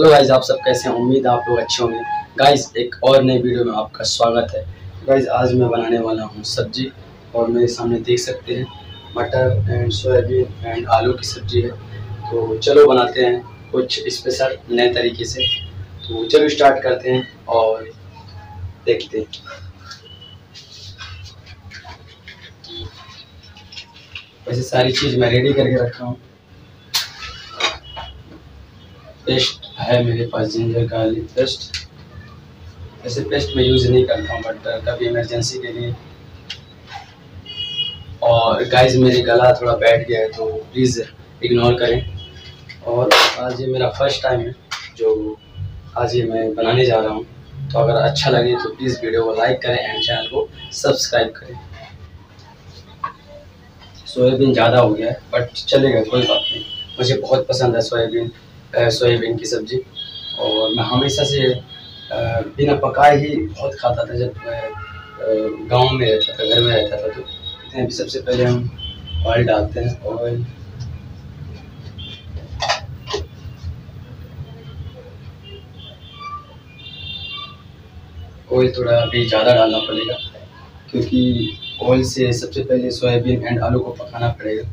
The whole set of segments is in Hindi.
हेलो गाइज़ आप सब कैसे हैं? उम्मीद आप लोग अच्छे होंगे। गाइज़ एक और नई वीडियो में आपका स्वागत है। गाइज़ आज मैं बनाने वाला हूँ सब्ज़ी और मेरे सामने देख सकते हैं, मटर एंड सोयाबीन एंड आलू की सब्ज़ी है। तो चलो बनाते हैं कुछ स्पेशल नए तरीके से। तो चलो स्टार्ट करते हैं और देखते हैं। वैसे सारी चीज़ मैं रेडी करके रखा हूँ। पेस्ट है मेरे पास जिंजर गार्लिक पेस्ट ऐसे पेस्ट मैं यूज़ नहीं करता हूँ बट कभी इमरजेंसी के लिए। और गाइस मेरे गला थोड़ा बैठ गया है तो प्लीज़ इग्नोर करें। और आज ये मेरा फ़र्स्ट टाइम है, जो आज ये मैं बनाने जा रहा हूँ। तो अगर अच्छा लगे तो प्लीज़ वीडियो को लाइक करें एंड चैनल को सब्सक्राइब करें। सोयाबीन ज़्यादा हो गया है बट चलेगा, कोई बात नहीं। मुझे बहुत पसंद है सोयाबीन। सोयाबीन की सब्ज़ी। और मैं हमेशा से बिना पकाए ही बहुत खाता था जब मैं गाँव में रहता था, घर में रहता था तो अभी सबसे पहले हम ऑयल डालते हैं ऑयल ऑयल थोड़ा अभी ज़्यादा डालना पड़ेगा, क्योंकि ऑयल से सबसे पहले सोयाबीन एंड आलू को पकाना पड़ेगा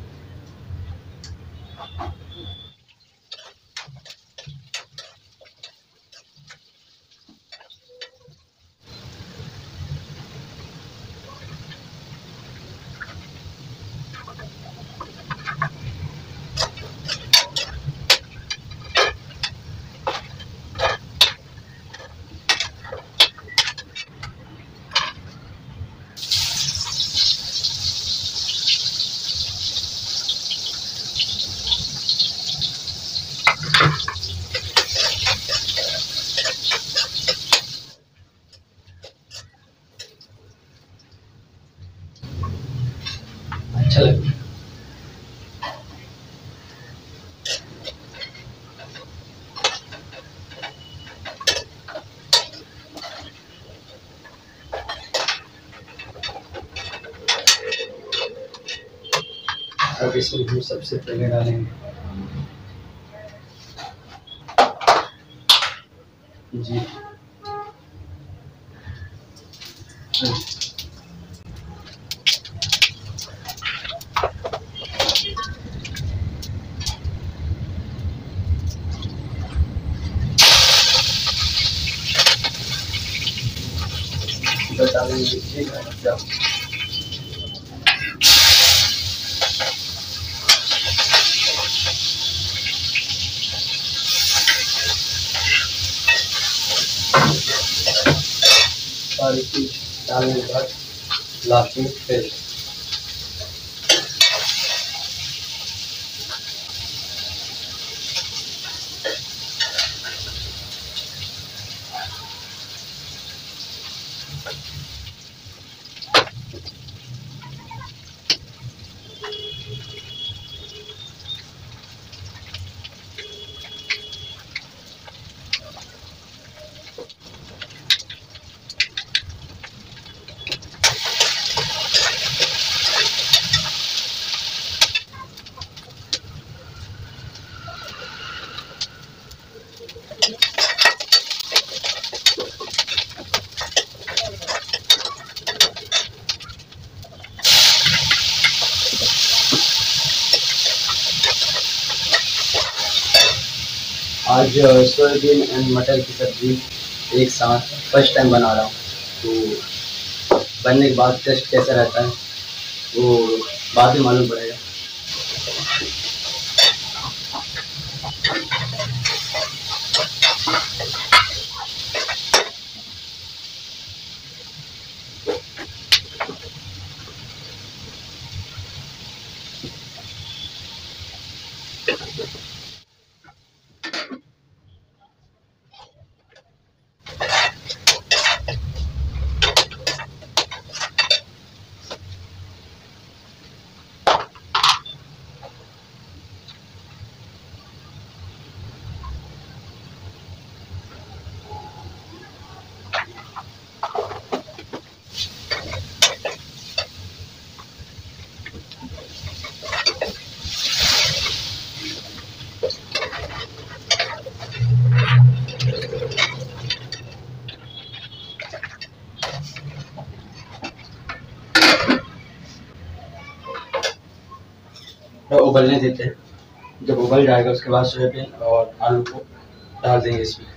अच्छा लगता है अब इसमें हम सबसे पहले डालेंगे। जी। डालेंगे सारी चीज़ डालने के बाद लास्ट में पेस्ट आज सोयाबीन एंड मटर की सब्ज़ी एक साथ फ़र्स्ट टाइम बना रहा हूँ। तो बनने के बाद टेस्ट कैसा रहता है, वो बाद में मालूम पड़ेगा। उबलने देते हैं। जब उबल जाएगा, उसके बाद सोयाबीन और आलू को डाल देंगे इसमें।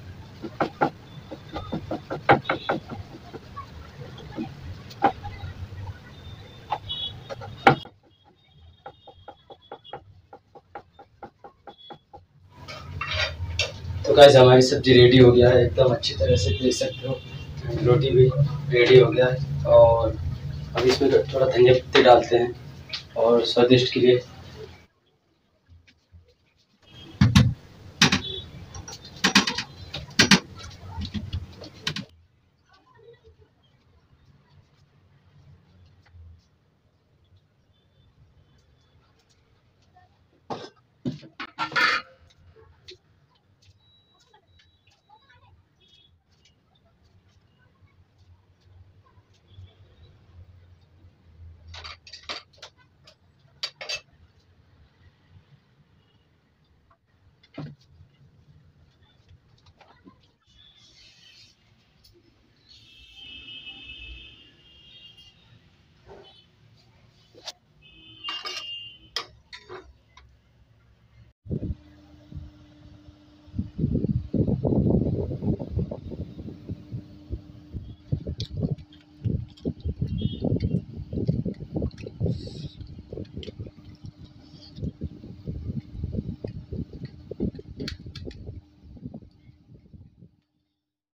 तो गाइज़ हमारी सब्ज़ी रेडी हो गया है। एकदम अच्छी तरह से देख सकते हो। रोटी भी रेडी हो गया है। और अब इसमें थोड़ा धनिया पत्ते डालते हैं और स्वादिष्ट के लिए